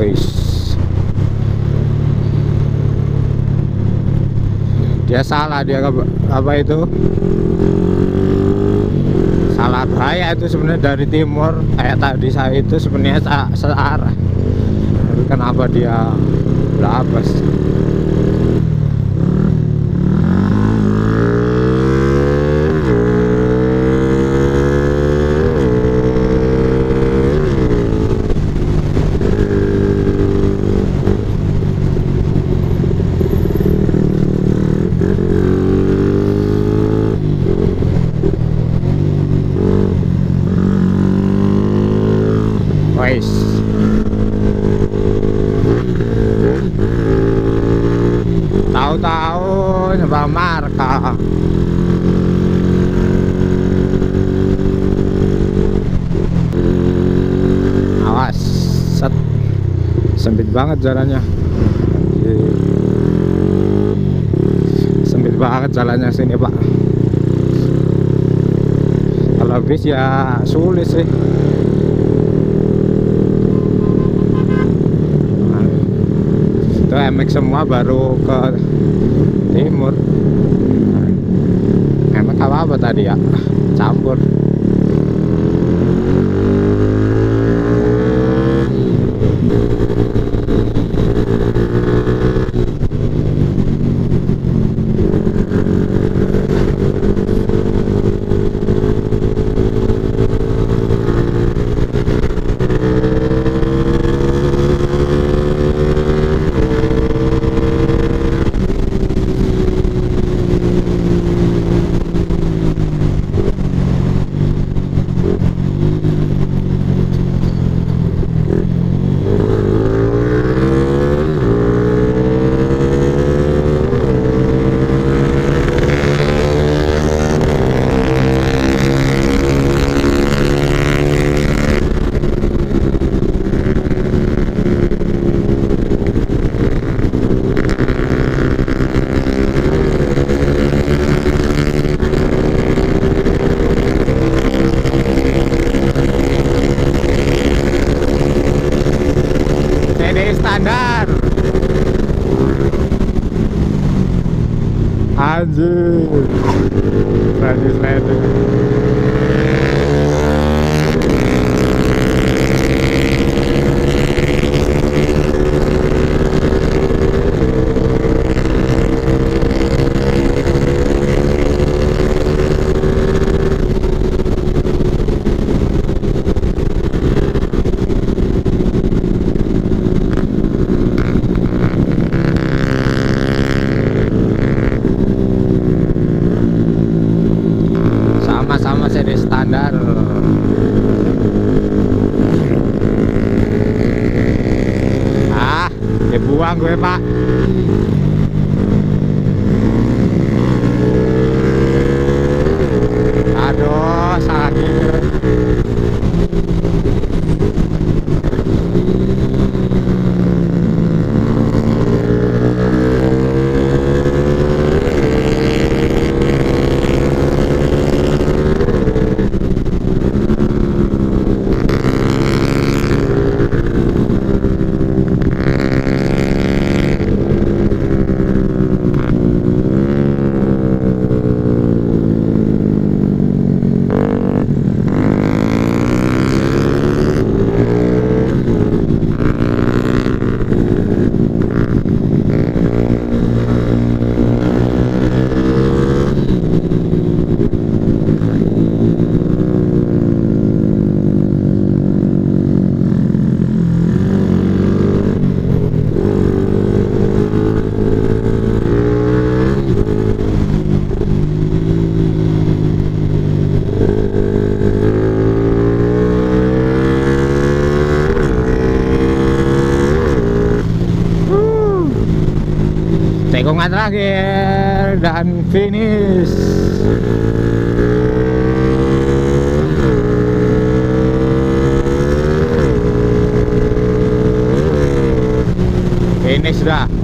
Wis. Dia salah dia apa, itu? Salah raya itu sebenarnya dari timur. Kayak tadi saya itu sebenarnya searah. Tapi kenapa dia labas? Sempit banget jalannya. Anjir. Sempit banget jalannya sini, Pak. Kalau bis ya sulit sih. itu MX semua baru ke timur MX apa apa tadi ya campur TD standar Anjir. Radius landing dibuang gue pak tikungan terakhir dan finish. Finish dah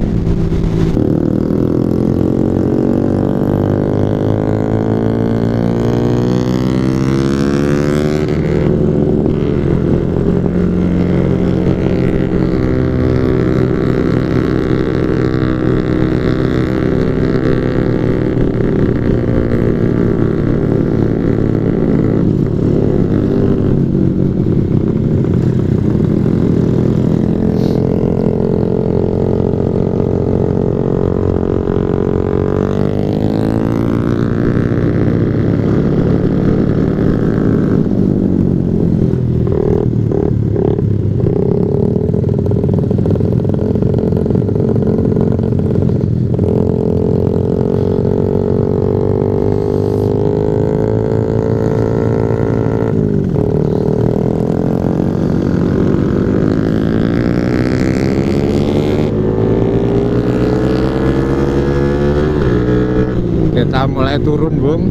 mulai turun bung.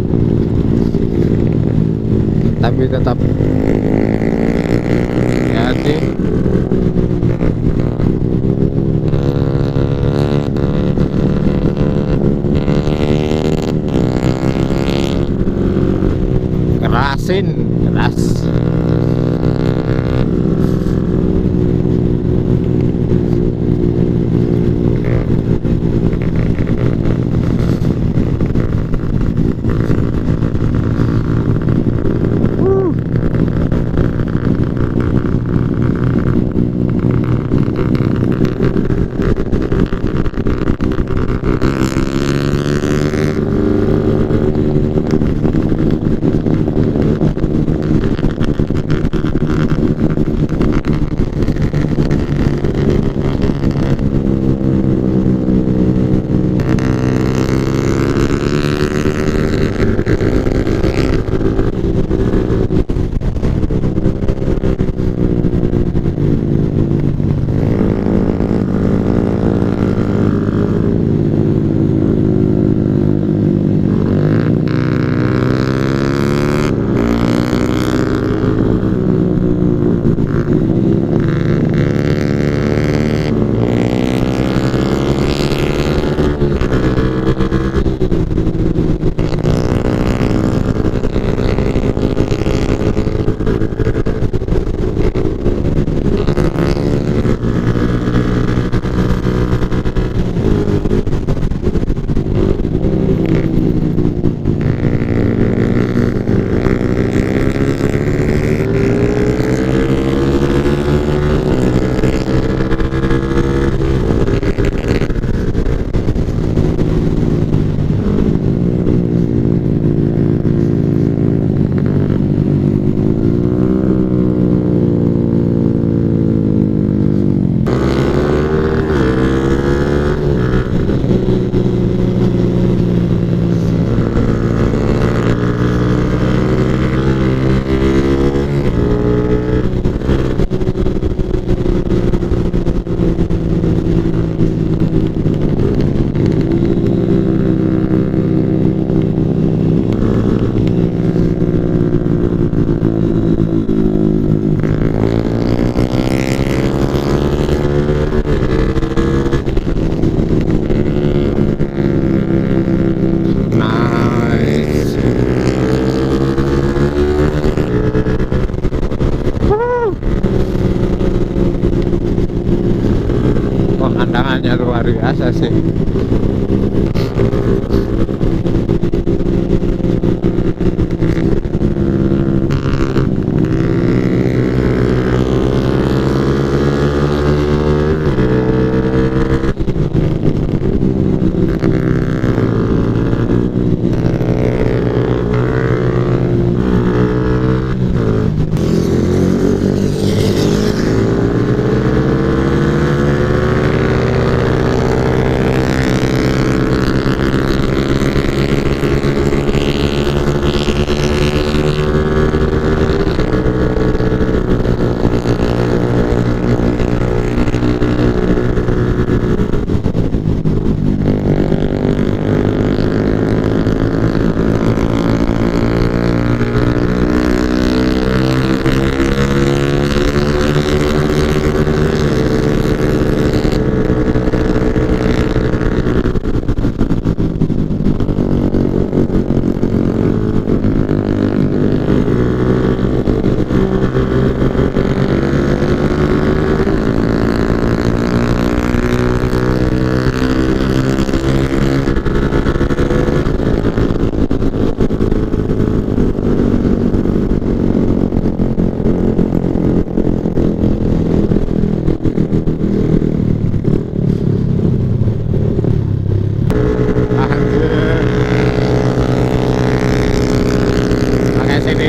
Tapi tetap. Hati kerasin keras casarse.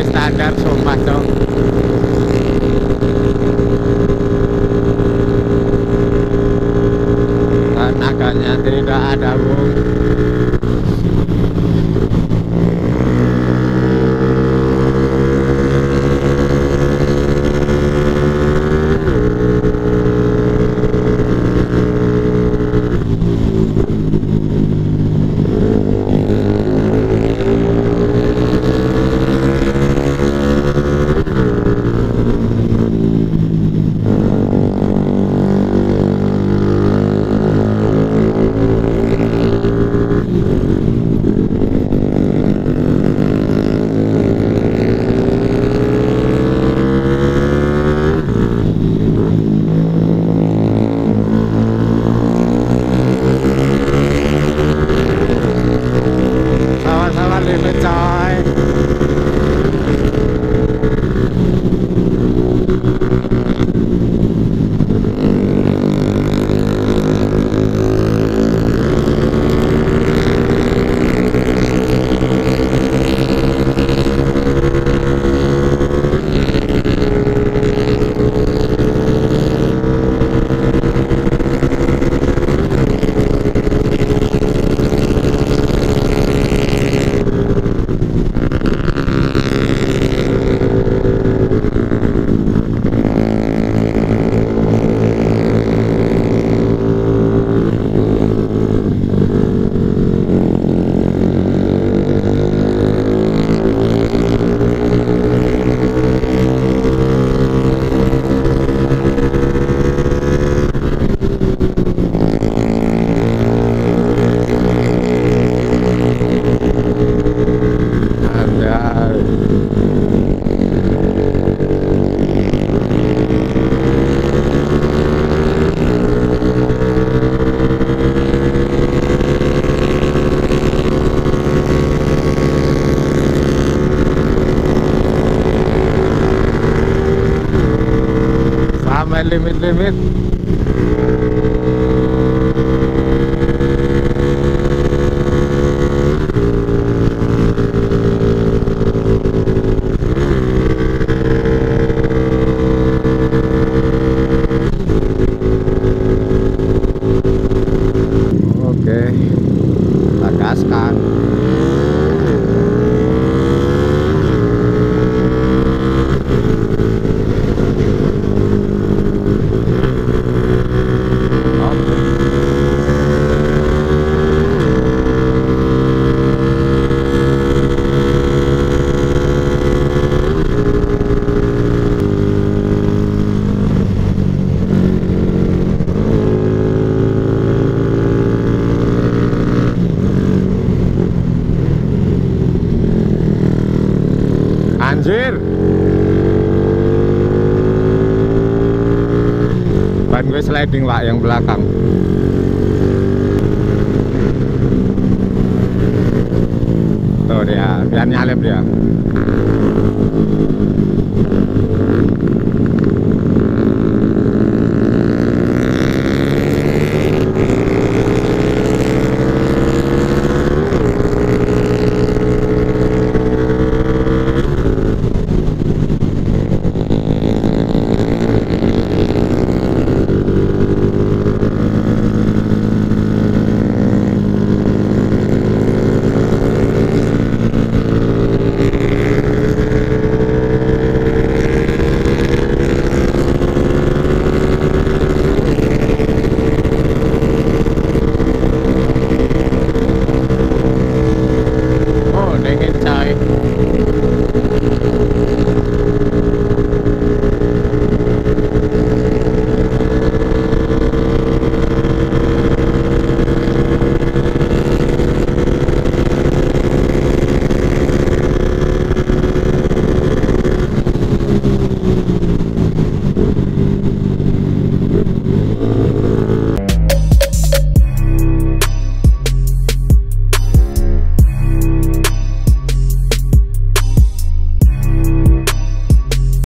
standar sumpah dong. Tenaganya tidak ada bu. Biasa sih ban gue sliding lah yang belakang. Tuh dia biar nyalip dia.